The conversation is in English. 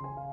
you